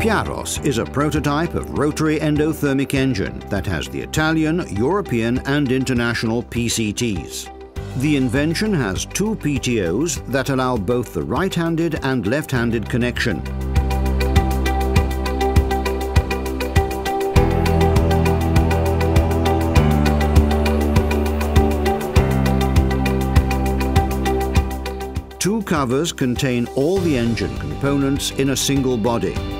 Piaros is a prototype of rotary endothermic engine that has the Italian, European and international PCTs. The invention has two PTOs that allow both the right-handed and left-handed connection. Two covers contain all the engine components in a single body.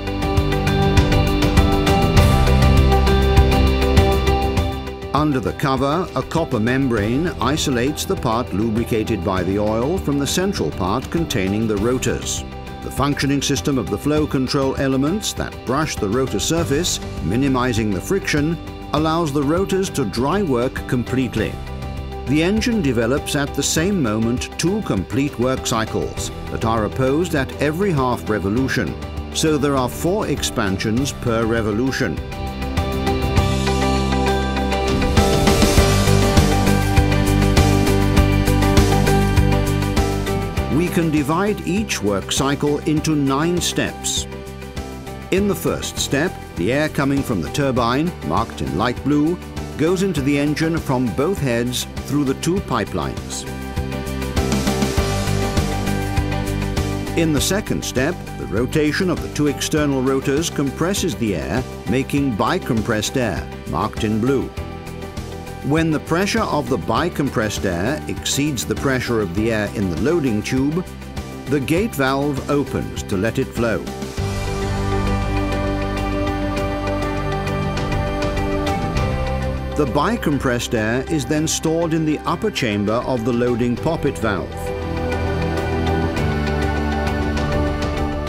Under the cover, a copper membrane isolates the part lubricated by the oil from the central part containing the rotors. The functioning system of the flow control elements that brush the rotor surface, minimizing the friction, allows the rotors to dry work completely. The engine develops at the same moment two complete work cycles that are opposed at every half revolution, so there are four expansions per revolution. Can divide each work cycle into nine steps. In the first step, the air coming from the turbine, marked in light blue, goes into the engine from both heads through the two pipelines. In the second step, the rotation of the two external rotors compresses the air, making bicompressed air, marked in blue. When the pressure of the bicompressed air exceeds the pressure of the air in the loading tube, the gate valve opens to let it flow. The bicompressed air is then stored in the upper chamber of the loading poppet valve.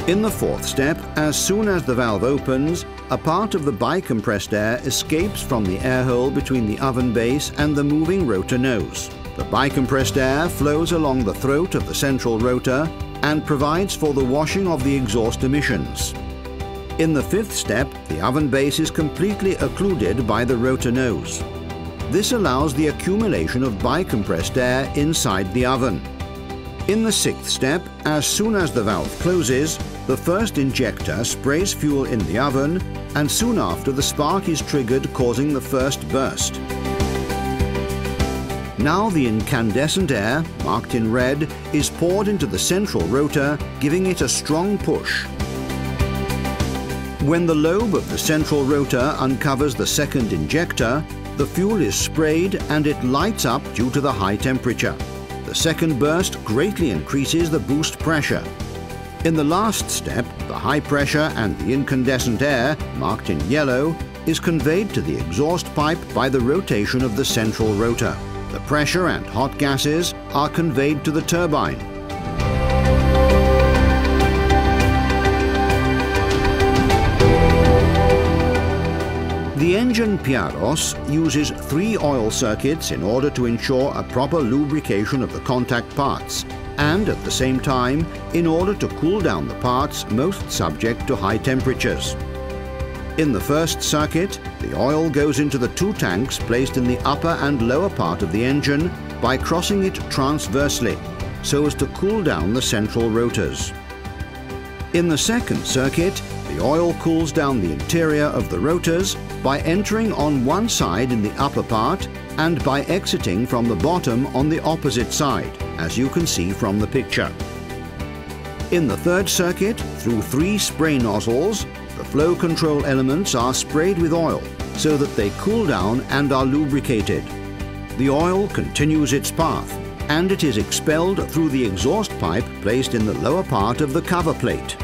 In the fourth step, as soon as the valve opens, a part of the bicompressed air escapes from the air hole between the oven base and the moving rotor nose. The bicompressed air flows along the throat of the central rotor and provides for the washing of the exhaust emissions. In the fifth step, the oven base is completely occluded by the rotor nose. This allows the accumulation of bicompressed air inside the oven. In the sixth step, as soon as the valve closes, the first injector sprays fuel in the oven and soon after the spark is triggered causing the first burst. Now the incandescent air, marked in red, is poured into the central rotor, giving it a strong push. When the lobe of the central rotor uncovers the second injector, the fuel is sprayed and it lights up due to the high temperature. The second burst greatly increases the boost pressure. In the last step, the high pressure and the incandescent air, marked in yellow, is conveyed to the exhaust pipe by the rotation of the central rotor. The pressure and hot gases are conveyed to the turbine, The engine Piaros uses three oil circuits in order to ensure a proper lubrication of the contact parts and at the same time in order to cool down the parts most subject to high temperatures. In the first circuit, the oil goes into the two tanks placed in the upper and lower part of the engine by crossing it transversely so as to cool down the central rotors. In the second circuit, the oil cools down the interior of the rotors by entering on one side in the upper part and by exiting from the bottom on the opposite side, as you can see from the picture. In the third circuit, through three spray nozzles, the flow control elements are sprayed with oil so that they cool down and are lubricated. The oil continues its path and it is expelled through the exhaust pipe placed in the lower part of the cover plate.